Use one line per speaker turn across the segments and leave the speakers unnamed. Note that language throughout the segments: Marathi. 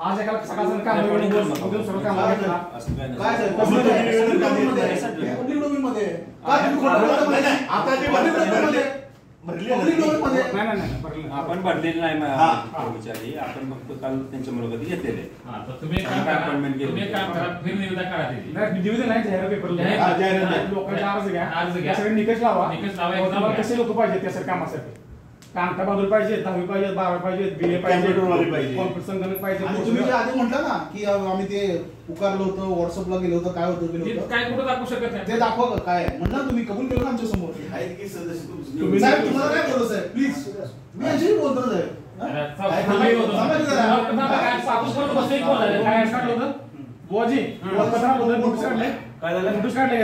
आज एकाला सकाळचं काम. उद्या सगळं काम.
आपण भरलेलं नाही
हा.
कर्मचारी. आपण फक्त काल त्यांच्या मुलाखती घेतलेले
हा, एक
काय
करा.
केली?
एक फिर
नाही, निवेदन जाहीर. लोकांचे अर्ज घ्या. सगळे निकष लावा.
निकष लावा.
कसे लोक पाहिजे त्या सर कामासाठी? कांता बाजूला पाहिजे दहावी पाहिजे बारावी पाहिजे बी ए पाहिजे
पाहिजे.
कॉम्प्युटर संगणक पाहिजे
आणि तुम्ही जे आधी म्हटलं ना की आम्ही ते पुकारलं होतं व्हॉट्सअपला गेलो होतं काय होतं गेलो
ते
होतं
काय कुठं दाखवू शकत
ते
नाही
दाखवा का काय आहे? म्हणलं ना तुम्ही कबूल केलं ना आमच्यासमोर
आहेत की सदस्य तुमचे?
तुम्ही-
साहेब तुम्हाला काय बोलतो साहेब प्लीज मी यांच्याशी बोलतो ना साहेब हा? काय
थांबा,
थांबा, की जरा.
काय बोलायला?
काय होतं बुवाजी पत्र होतं नोटीस काढले
काय झालं?
नोटीस काढले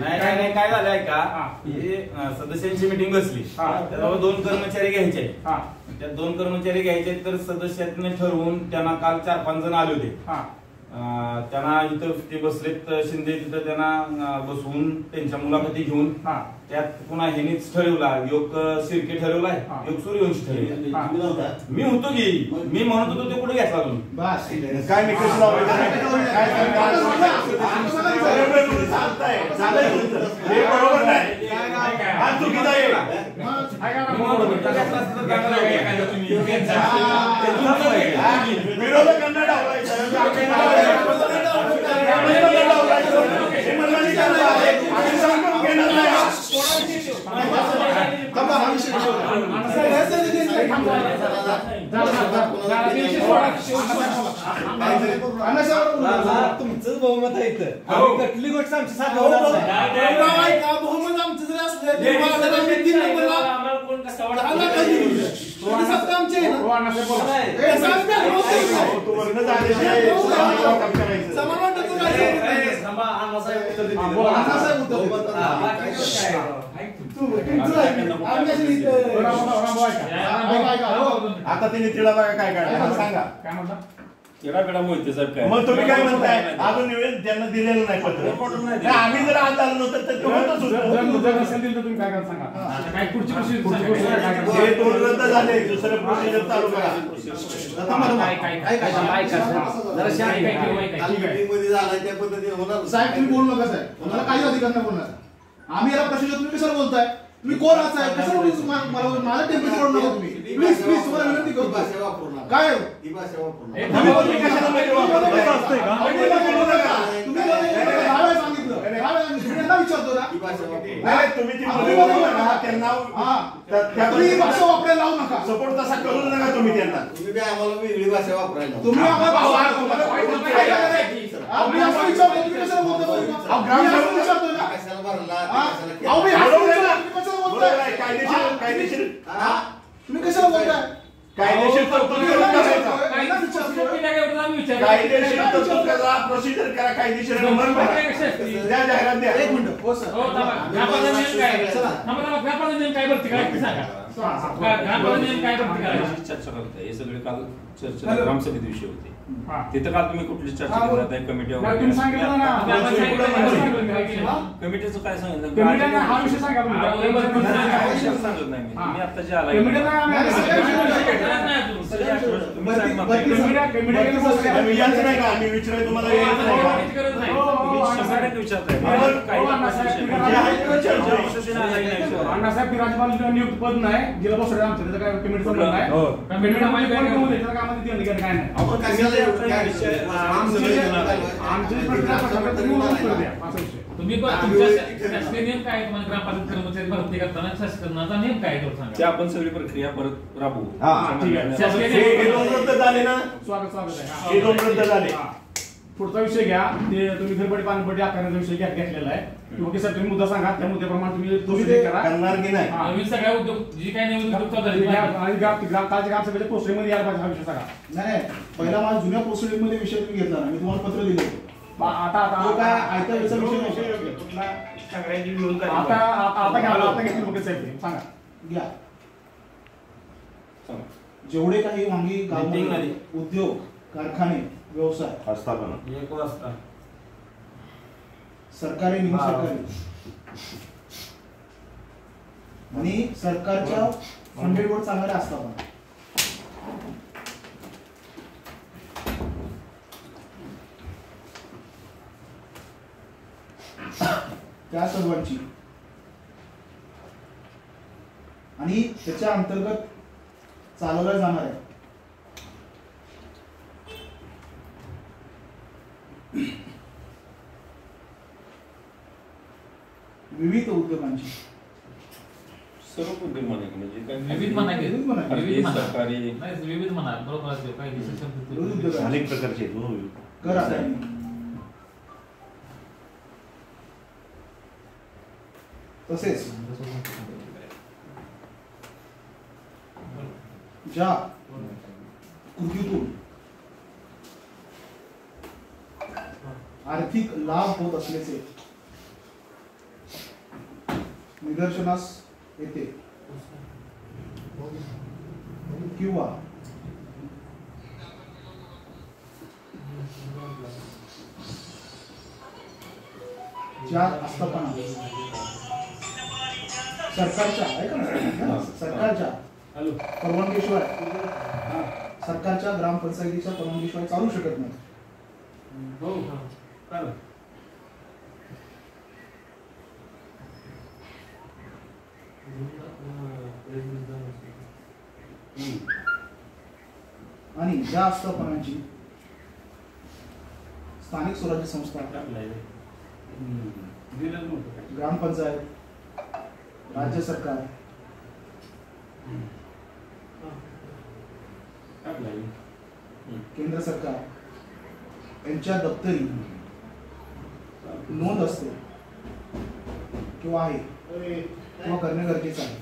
नाही नाही नाही काय झालंय का
हा.
सदस्यांची मीटिंग बसली
हा.
त्याच्यावर दोन कर्मचारी घ्यायचे.
हा.
त्या दोन कर्मचारी घ्यायचे तर सदस्यांनी ठरवून त्यांना काल चार पाच जण आले होते.
हा.
त्यांना इथं ते बसलेत शिंदे तिथं त्यांना बसवून त्यांच्या मुलाखती घेऊन
हा
त्यात पुन्हा ह्यानीच ठरवला योग शिर्के ठरवलाय. योग सूर्यवंशी ठरवला
हा.
मी होतो की मी म्हणत होतो ते कुठे घेतला तुम्ही?
बस.
काय काय- बरोबर नाही हा चुकीचा आहे
ऐका ना,
मी म्हणत होतो, घेतला असता तर चांगलं होतं.
हा, विरोधकांना डावलायचं. विरोधकांना डावलायचं. हे मंडळी करणार आहे. आम्ही सांगून घेणार नाही.
थांबा, हा विषय
तुमचंच बहुमत आहे इथं आम्ही कुठली गोष्ट आमची नाही
बहुमत आमचं जरी असलं आमची.
हो.
हे. समान वाटतं
आता तिने तिला बघा काय काढलं. सांगा.
काय म्हणता
येडापेडा मोहिते साहेब काय?
मग तुम्ही काय म्हणताय? अजून निवेदन त्यांना दिलेलं नाही पत्र. नाही, आम्ही जर आज आलो नव्हतं तर ते होतच होतं.
काय सांगा.
पुढची?
हे दोन रद्द झाले दुसरं प्रोसिजर चालू करा. त्या पद्धतीने होणार.
साहेब तुम्ही बोलू नका साहेब. तुम्हाला काही अधिकार नाही बोलणार आम्ही याला प्रश्न विचारतो, तुम्ही कशाला बोलताय? तुम्ही कोण साहेब? कशाला माझं टेम्परेचर ओढ नका तुम्ही. प्लीज प्लीज तुम्हाला विनंती करतो. काय? विचारतो
सपोर्ट तसा करू नका तुम्ही त्यांना.
तुम्ही काय आम्हाला वेगळी भाषा वापरायला
तुम्ही आम्हाला
अहो, कायदेशीर
हा? तुम्ही कशाला बोलताय
कायदेशीर तरतूद करून
यांना
टाकायचा.
विचारतोय, यांना विचारतोय.
कायदेशीर तरतूद करा प्रोसिजर करा कायदेशीर नंबर करा द्या जाहिरात द्या
एक मिनिट हो सर
थांबा. ग्रामपंचायत नियम काय आहे? थांबा, थांबा. ग्रामपंचायत नियम काय भरती करायची ते सांगा. ग्रा- ग्रामपंचायत नियम काय भरती करायची?
चर्चा करताय सगळे काल चर्चा ग्रामसभेत विषय होते
हा.
तिथं काल तुम्ही कुठली चर्चा. करत आहे कमिटी?
हा?
कमिटीचं काय सांगितलं
हा विषय
सांगत नाही मी
हा.
आता जे
कमिटीने आम्ही-
विचाराय तुम्हाला
अण्णासाहेब.
विराजमान आहे
नियुक्त पद नाही जिल्हा परिषद आमचं त्याचं काय पेमेंट संबंध नाही
हो.
कामामध्ये काय नाही
विषय
आमची प्रक्रिया तुम्ही
पण तुमच्या शासकीय नियम काय आहे? तुम्हाला ग्रामपंचायत कर्मचारी भरती करताना शासनाचा नियम काय आहे तो
ते
सांगा
आपण सगळी प्रक्रिया परत राबवू.
हा,
ठीक आहे.
शासकीय
हे हे
नियम
दोन रद्द झाले ना?
स्वागत स्वागत आहे. हा.
हे दोन रद्द झाले.
हा. पुढचा विषय घ्या. ते तुम्ही घरपट्टी पाणपट्टी आकारण्याचा विषय घ्या घेतलेला आहे. किंवा की सर तुम्ही मुद्दा सांगा. त्या मुद्द्याप्रमाणे तुम्ही
तुम्ही ते
करा.
करणार की नाही?
हा.
नवीन सगळ्या उद्योग जी काही नवीन उद्योग चालू
आणि
झाले
ग्राम- आणि ग्राम- ग्राम- कालच्या ग्रामसभेच्या पोस्टरमध्ये यायला पाहिजे हा विषय सांगा.
नाही नाही. पहिला माझ्या जुन्या प्रोसिडिंगमध्ये विषय तुम्ही घेतला ना मी तुम्हाला पत्र दिलं.
आता
सगळ्यांची मिळून
घ्या साहेब. सांगा.
घ्या. जेवढे काही वांगी गावामध्ये
मध्ये.
उद्योग कारखाने व्यवसाय
आस्थापना.
एक वाजता.
सरकारी निम. सरकारी. आणि सरकारच्या फंडेड वर चालणाऱ्या आस्थापना. त्या सर्वांची. आणि त्याच्या अंतर्गत चालवल्या जाणाऱ्या विविध उद्योगांची.
सर्व बुद्धिमान आहे म्हणजे काय?
विविध म्हणा की
विविध
सरकारी.
नाही विविध म्हणा बरोबर आहे.
अनेक प्रकारचे.
कर तसेच. ज्या कृतीतून आर्थिक लाभ होत असल्याचे निदर्शनास येते. किंवा ज्या आस्थापना सरकारच्या ऐका ना सरकारच्या. परवानगीशिवाय. हा, सरकारच्या ग्रामपंचायतीच्या परवानगीशिवाय चालू शकत नाही.
हो चालेल.
आणि ज्या आस्थापनांची स्थानिक स्वराज्य संस्था ग्रामपंचायत राज्य सरकार. केंद्र सरकार. यांच्या दप्तरी. नोंद असते. किंवा आहे. किंवा करणे गरजेचं आहे.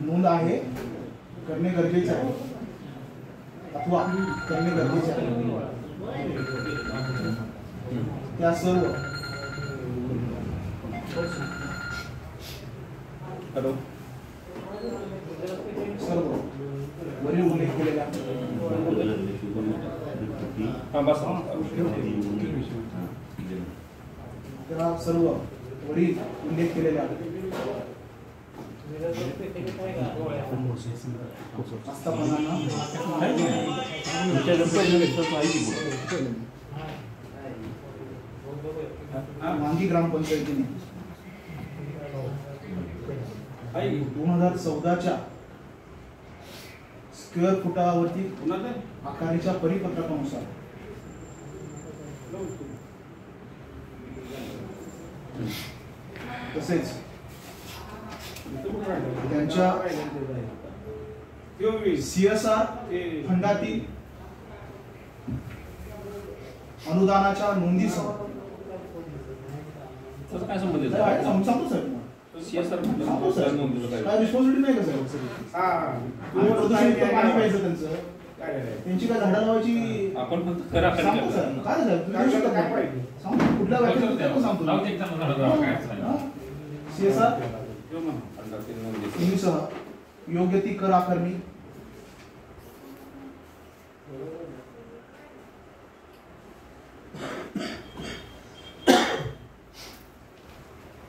नोंद आहे. करणे गरजेचे आहे. अथवा करणे गरजेचे आहे. त्या सर्व
हॅलो
सर्व वरील उल्लेख केलेल्या
हा बस
त्या सर्व वरील उल्लेख केलेल्या आस्थापनांना मांगी ग्रामपंचायतीने. दोन हजार चौदाच्या स्क्वेअर फुटावरती आकाराच्या परिपत्रकानुसार. तसेच त्यांच्या सीएसआर फंडातील अनुदानाच्या नोंदीसह
त्याचा काय संबंध
काय
आहे
सांग- सांगतो साहेब तुम्हाला.
CSR
सांगतो साहेब.
काय?
काय रिस्पॉन्सिबिलिटी नाही का साहेब पाणी त्यांचं? त्यांची काय झाडं लावायची?
आपण फक्त करा
सांगतो काय झालं? सांगतो कुठल्या सांगतो. सीएसआर. नोंदीसह योग्य ती कर आकारणी.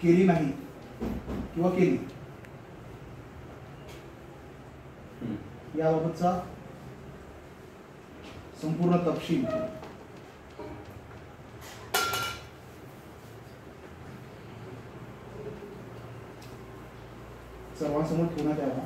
केली नाही किंवा केली. याबाबतचा संपूर्ण तपशील. सर्वांसमोर ठेवण्यात यावा.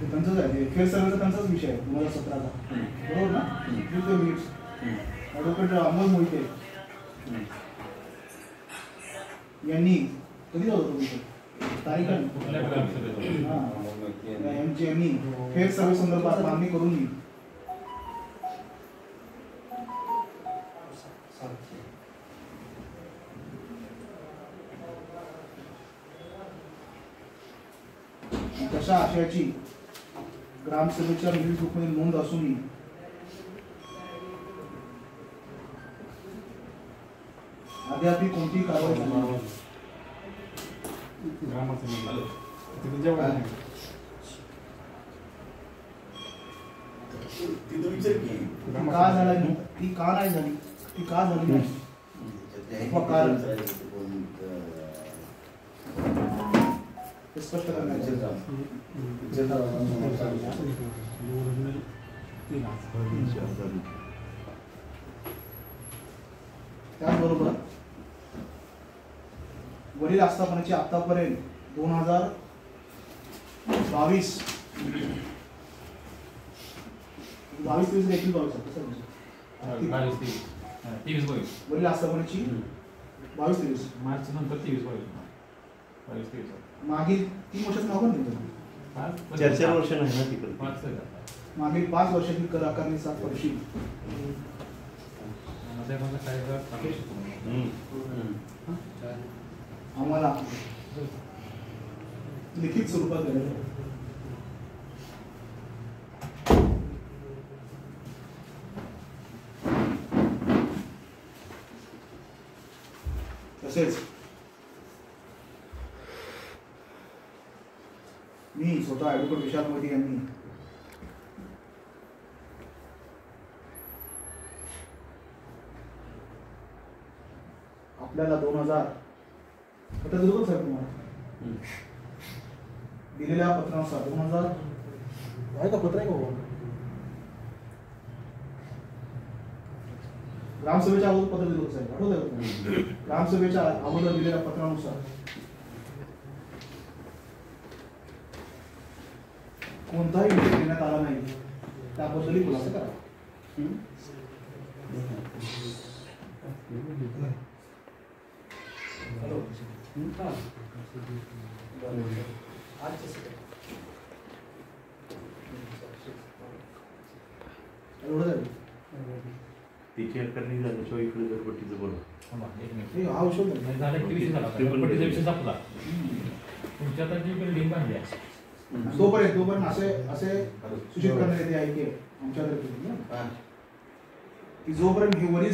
ते त्यांचंच आहे. फेअर सर्वेचा त्यांचाच विषय आहे. दोन हजार सतराचा. बरोबर ना. ॲडव्होकेट अमोल मोहिते. यांनी कधी होतो तिथे तारीख? हा. यांची यांनी फेअर संदर्भात मागणी करून तशा आशयाची ग्रामसभेच्या बुकमध्ये नोंद असूनही अद्याप कोणतीही कारवाई झाली? नाही.
की
झाली? ती का नाही झाली? ती का झाली? नाही स्पष्ट त्याचबरोबर वरील आस्थापनेची आतापर्यंत दोन हजार बावीस बावीस तेवीस एकवीस बावीस
तेवीस बावीस
वरील आस्थापनेची बावीस तेवीस
मार्च नंतर तेवीस बावीस बावीस तेवीस
मागील तीन नाव पण नाही
चार चार वर्ष नाही ना तिकडे?
मागील पाच वर्षातील कर आकारणी सात वर्षी.
माझ्या मला काय जरा टाकू शकतो. मी.
आम्हाला लिखित स्वरूपात आहे तसेच मी स्वतः ॲडव्होकेट विशाल मोदी यांनी. आपल्याला दोन हजार पत्र दिलं का साहेब तुम्हाला? दिलेल्या पत्रानुसार दोन हजार? आहे का पत्र आहे का बाबा? ग्रामसभेच्या अगोदर पत्र दिलं होतं साहेब. आठवत आहे? ग्रामसभेच्या अगोदर दिलेल्या पत्रानुसार कोणताही विषय देण्यात आला नाही. त्याबद्दलही खुलासा करा. हॅलो? एवढं झालं.
तिची करणी झाल्याशिवाय इकडे घरपट्टीचं बोल
थांबा, एक मिनिट.
हे हा विषय
नाही, झालं एक विषय झाला.
ते पण
पट्टीचा विषय संपला. तुमच्या आता जी बिल्डिंग बांधली आहे
तोपर्यंत तोपर्यंत असे असे सूचित करण्यात येते आहे की आमच्या तर्फे, की जोपर्यंत हे वरील